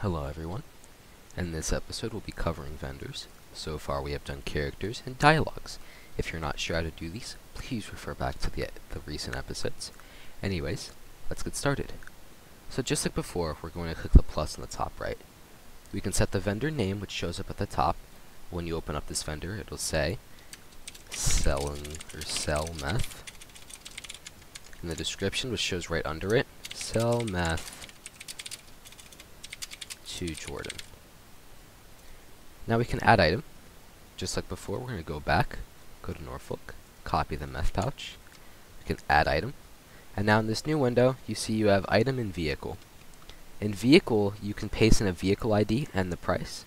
Hello everyone. In this episode we'll be covering vendors. So far we have done characters and dialogues. If you're not sure how to do these, please refer back to the, the recent episodes. Anyways, let's get started. So just like before, we're going to click the plus on the top right. We can set the vendor name which shows up at the top. When you open up this vendor, it'll say selling or sell meth. In the description, which shows right under it, sell meth to Jordan. Now we can add item. Just like before, we're going to go back, go to Norfolk, copy the meth pouch. We can add item. And now in this new window, you see you have item in vehicle. In vehicle, you can paste in a vehicle ID and the price,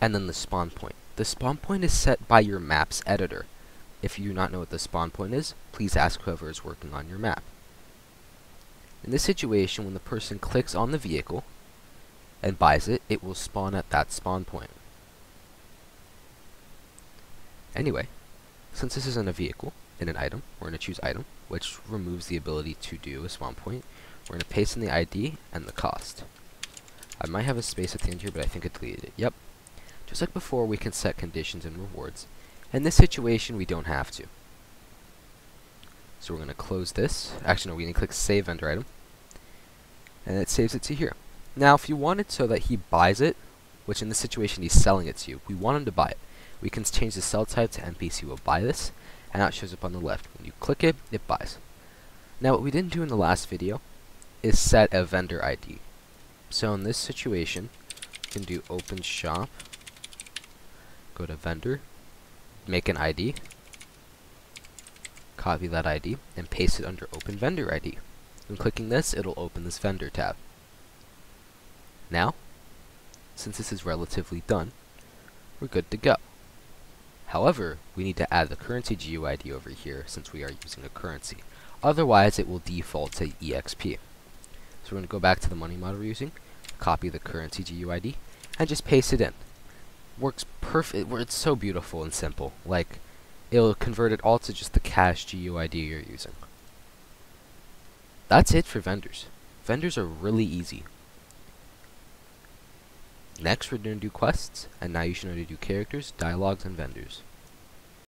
and then the spawn point. The spawn point is set by your map's editor. If you do not know what the spawn point is, please ask whoever is working on your map. In this situation, when the person clicks on the vehicle, and buys it, it will spawn at that spawn point. Anyway, since this isn't a vehicle, in an item, we're going to choose item, which removes the ability to do a spawn point. We're going to paste in the ID and the cost. I might have a space at the end here, but I think I deleted it. Yep. Just like before, we can set conditions and rewards. In this situation, we don't have to. So we're going to close this. Actually, no, we need to click Save Vendor Item. And it saves it to here. Now, if you want it so that he buys it, which in this situation he's selling it to you, we want him to buy it. We can change the sell type to NPC will buy this, and it shows up on the left. When you click it, it buys. Now, what we didn't do in the last video is set a vendor ID. So in this situation, you can do open shop, go to vendor, make an ID, copy that ID, and paste it under open vendor ID. When clicking this, it'll open this vendor tab. Now, since this is relatively done, we're good to go. However, we need to add the currency GUID over here since we are using a currency. Otherwise, it will default to EXP. So we're going to go back to the money model we're using, copy the currency GUID, and just paste it in. Works perfect. It's so beautiful and simple. Like, it'll convert it all to just the cash GUID you're using. That's it for vendors. Vendors are really easy. Next, we're going to do quests, and now you should know to do characters, dialogues, and vendors.